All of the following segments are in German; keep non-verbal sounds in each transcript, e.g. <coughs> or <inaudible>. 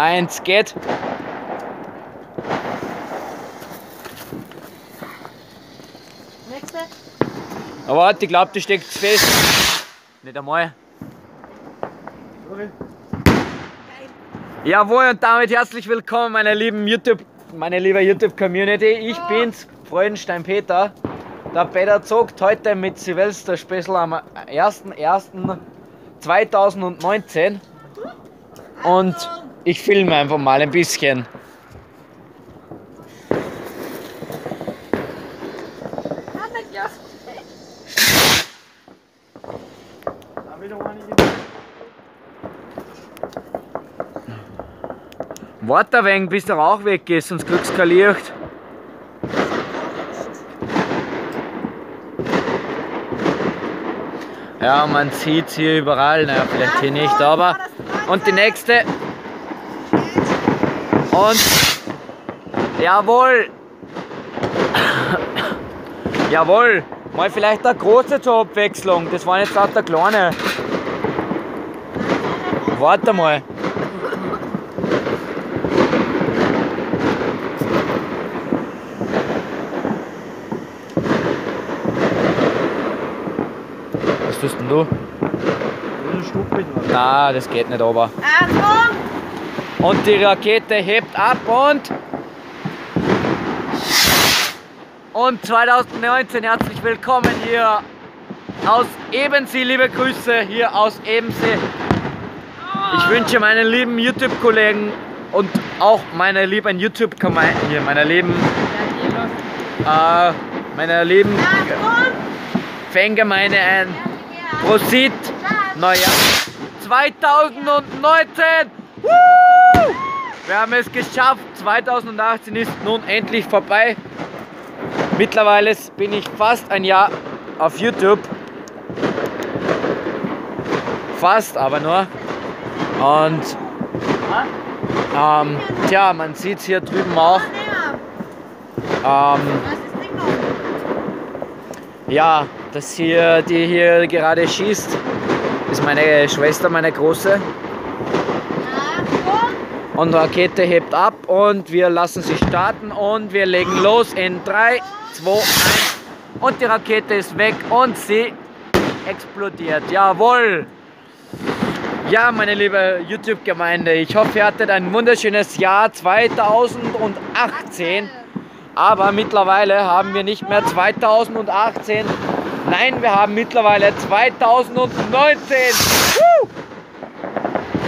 Eins, geht. Nächste. Aber warte, ich glaube, die steckt fest. Nicht einmal. Jawohl und damit herzlich willkommen meine lieben YouTube, meine liebe YouTube Community. Ich bin's, Freudenstein Peter. Der Peter zockt heute mit Silvester Special am 1.1.2019 und ich filme einfach mal ein bisschen. Warte ein wenig, bis der Rauch weg ist, sonst kriegst du kein Licht. Ja, man sieht hier überall, naja, vielleicht hier nicht, aber. Und die nächste. Und. Jawohl! <coughs> Jawohl! Mal vielleicht eine große zur Abwechslung, das war jetzt auch der kleine. Warte mal. Was tust denn du? Na, das geht nicht, aber. Achtung! Und die Rakete hebt ab und. Und 2019 herzlich willkommen hier aus Ebensee, liebe Grüße hier aus Ebensee. Ich wünsche meinen lieben YouTube-Kollegen und auch meiner lieben YouTube-Gemeinde, hier, meiner lieben, äh, meiner lieben! Fangemeinde ein Prosit Neujahr 2019. Wir haben es geschafft. 2018 ist nun endlich vorbei. Mittlerweile bin ich fast ein Jahr auf YouTube. Fast, aber nur. Und ähm, tja, man sieht es hier drüben auch. Ähm? Ja, das hier, die hier gerade schießt, ist meine Schwester, meine große. Und Rakete hebt ab und wir lassen sie starten und wir legen los in 3, 2, 1 und die Rakete ist weg und sie explodiert. Jawohl! Ja, meine liebe YouTube-Gemeinde, ich hoffe, ihr hattet ein wunderschönes Jahr 2018. Aber mittlerweile haben wir nicht mehr 2018. Nein, wir haben mittlerweile 2019. Woo!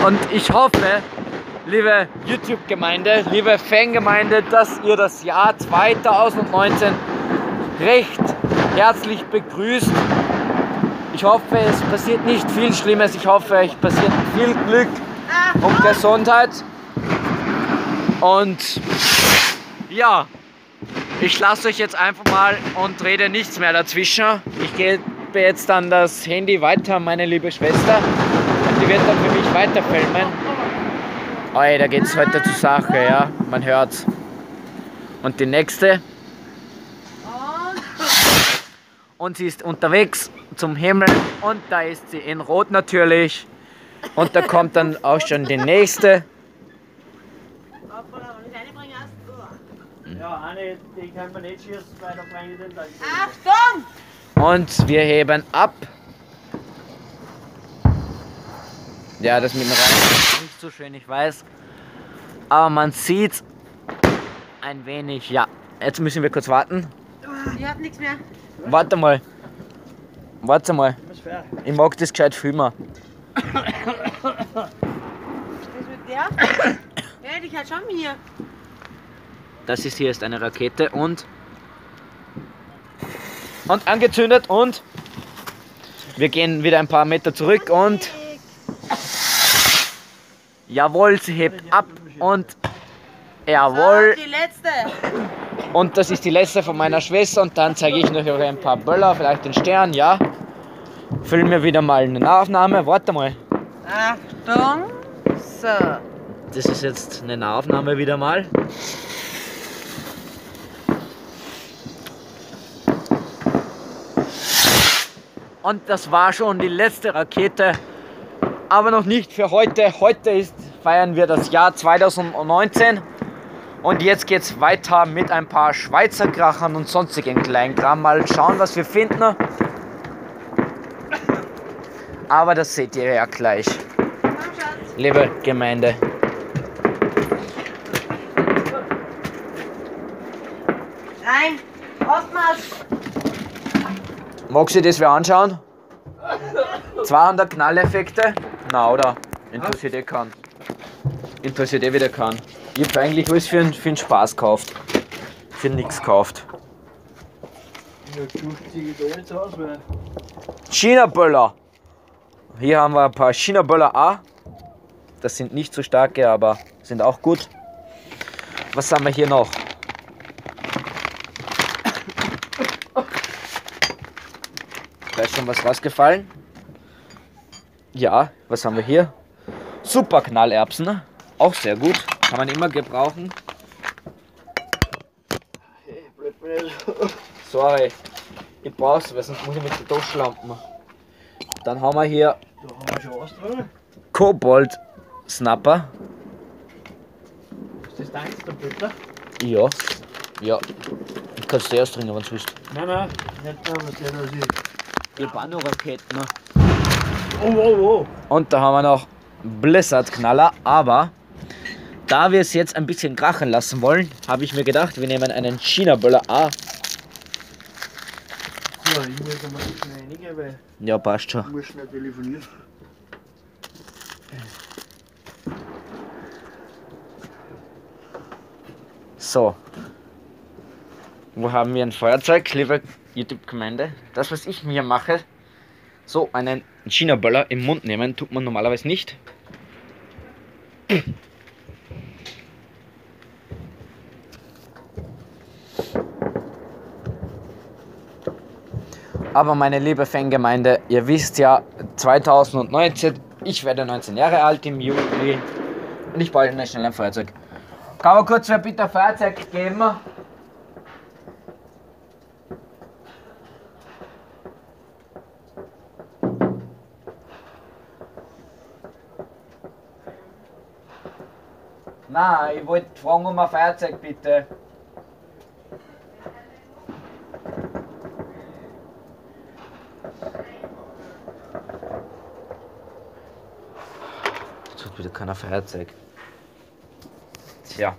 Und ich hoffe, liebe YouTube-Gemeinde, liebe Fangemeinde, dass ihr das Jahr 2019 recht herzlich begrüßt. Ich hoffe, es passiert nicht viel Schlimmes. Ich hoffe, es passiert viel Glück und Gesundheit. Und ja, ich lasse euch jetzt einfach mal und rede nichts mehr dazwischen. Ich gebe jetzt dann das Handy weiter an meine liebe Schwester. Und die wird dann für mich weiter filmen. Oi, da geht's heute zur Sache, ja. Man hört's. Und die nächste. Und sie ist unterwegs zum Himmel. Und da ist sie in Rot natürlich. Und da kommt dann auch schon die nächste. Ja, eine, die kann man nicht schießen, weil da bringe ich den da. Achtung! Und wir heben ab. Ja, das mit dem nicht so schön, ich weiß. Aber man sieht ein wenig. Ja, jetzt müssen wir kurz warten. Ich hab nichts mehr. Warte mal. Warte mal. Ich mag das gescheit filmen. Das mit der? Ja, die hat schon hier. Das ist hier ist eine Rakete und. Und angezündet und. Wir gehen wieder ein paar Meter zurück und. Jawohl, sie hebt ab und. Jawohl. So, die letzte. Und das ist die letzte von meiner Schwester und dann zeige ich noch ein paar Böller, vielleicht den Stern, ja. Filmen wir wieder mal eine Nahaufnahme. Warte mal. Achtung. So. Das ist jetzt eine Nahaufnahme wieder mal. Und das war schon die letzte Rakete. Aber noch nicht für heute. Heute ist feiern wir das Jahr 2019. Und jetzt geht's weiter mit ein paar Schweizer Krachern und sonstigen Kleinkram. Mal schauen, was wir finden. Aber das seht ihr ja gleich, liebe Gemeinde. Rein. Ausmaß. Magst du das wer anschauen? 200 Knalleffekte? Na, oder? Interessiert eh keinen. Interessiert eh wieder keinen. Ich hab eigentlich alles für, den- für den Spaß gekauft. Für nichts gekauft. China-Böller. Hier haben wir ein paar China-Böller A. Das sind nicht so starke, aber sind auch gut. Was haben wir hier noch? Da ist schon was rausgefallen. Ja, was haben wir hier? Super Knallerbsen. Auch sehr gut. Kann man immer gebrauchen. Sorry. Ich brauch's, weil sonst muss ich mit der Taschenlampe. Dann haben wir hier. Kobold Snapper. Ist das deins, der Peter? Ja. Ja. Du kannst du erst trinken, wenn du willst. Nein, nein, nicht mehr, was der da sieht. Ich hab auch noch Raketen. ne? Oh, oh, oh. Und da haben wir noch Blizzard Knaller, aber da wir es jetzt ein bisschen krachen lassen wollen, habe ich mir gedacht, wir nehmen einen China Böller A. So, ich muss einmal schnell reinigen, weil Ja, passt schon. ich muss schnell telefonieren. So. Wo haben wir ein Feuerzeug, liebe YouTube-Gemeinde? Das, was ich mir mache, so einen China-Böller im Mund nehmen, tut man normalerweise nicht. Aber meine liebe Fangemeinde, ihr wisst ja, 2019, ich werde 19 Jahre alt im Juli und ich brauche schnell ein Feuerzeug. Kann man kurz wer bitte ein Feuerzeug geben? Nein, ich wollte fragen um ein Feuerzeug bitte. Jetzt hat wieder keiner Feuerzeug. Tja.